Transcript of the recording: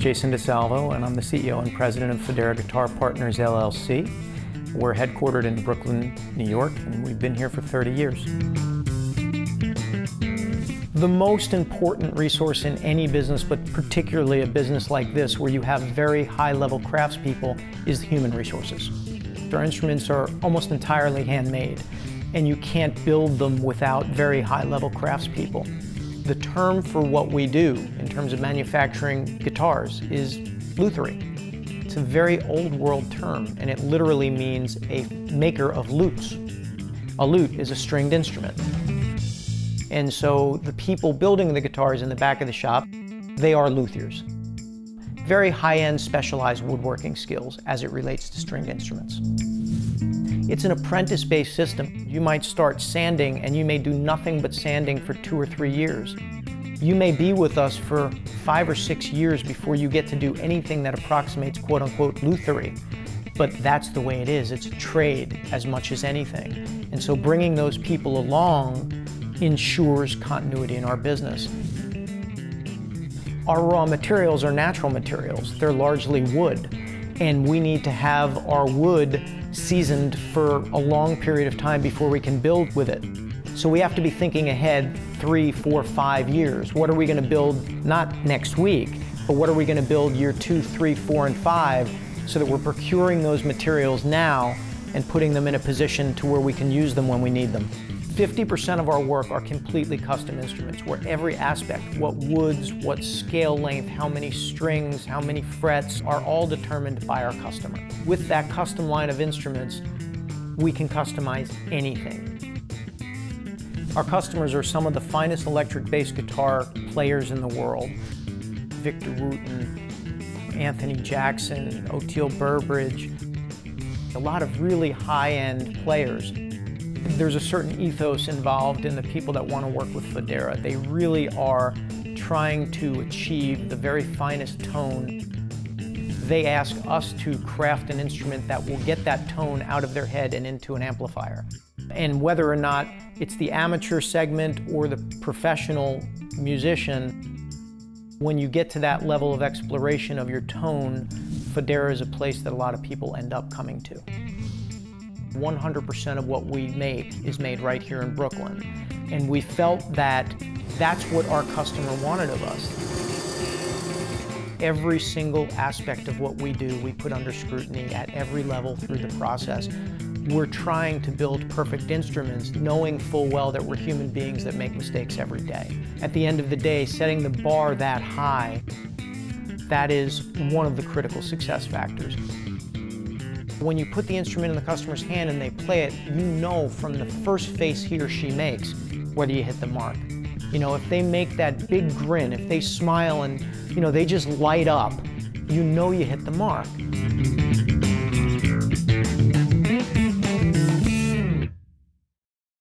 Jason DeSalvo, and I'm the CEO and president of Fodera Guitar Partners LLC. We're headquartered in Brooklyn, New York, and we've been here for 30 years. The most important resource in any business, but particularly a business like this where you have very high level craftspeople, is human resources. Our instruments are almost entirely handmade, and you can't build them without very high level craftspeople. The term for what we do in terms of manufacturing guitars is lutherie. It's a very old world term, and it literally means a maker of lutes. A lute is a stringed instrument. And so the people building the guitars in the back of the shop, they are luthiers. Very high-end specialized woodworking skills as it relates to stringed instruments. It's an apprentice-based system. You might start sanding and you may do nothing but sanding for two or three years. You may be with us for five or six years before you get to do anything that approximates quote unquote lutherie. But that's the way it is. It's a trade as much as anything. And so bringing those people along ensures continuity in our business. Our raw materials are natural materials. They're largely wood. And we need to have our wood seasoned for a long period of time before we can build with it. So we have to be thinking ahead three, four, five years. What are we going to build not next week, but what are we going to build year two, three, four, and five so that we're procuring those materials now and putting them in a position to where we can use them when we need them. 50% of our work are completely custom instruments where every aspect, what woods, what scale length, how many strings, how many frets, are all determined by our customer. With that custom line of instruments, we can customize anything. Our customers are some of the finest electric bass guitar players in the world. Victor Wooten, Anthony Jackson, Oteil Burbridge, a lot of really high-end players. There's a certain ethos involved in the people that want to work with Fodera. They really are trying to achieve the very finest tone. They ask us to craft an instrument that will get that tone out of their head and into an amplifier. And whether or not it's the amateur segment or the professional musician, when you get to that level of exploration of your tone, Fodera is a place that a lot of people end up coming to. 100% of what we make is made right here in Brooklyn. And we felt that that's what our customer wanted of us. Every single aspect of what we do, we put under scrutiny at every level through the process. We're trying to build perfect instruments, knowing full well that we're human beings that make mistakes every day. At the end of the day, setting the bar that high, that is one of the critical success factors. When you put the instrument in the customer's hand and they play it, you know from the first face he or she makes whether you hit the mark. You know, if they make that big grin, if they smile and, you know, they just light up, you know you hit the mark.